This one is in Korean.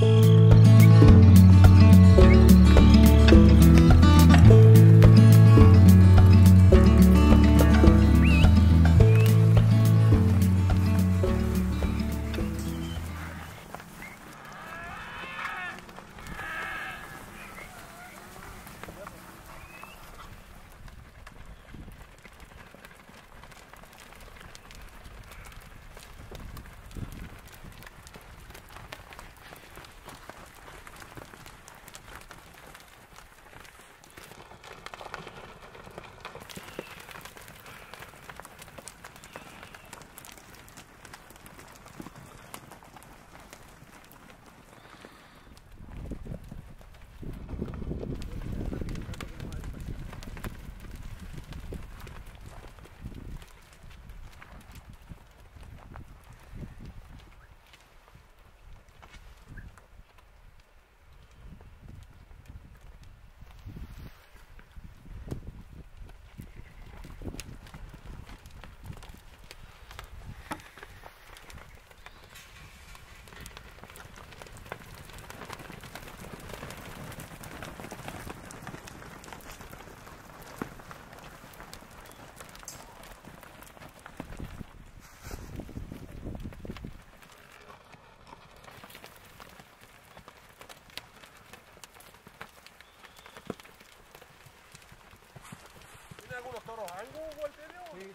Bye. 떨어 떨어 아이고 그걸 때려 네.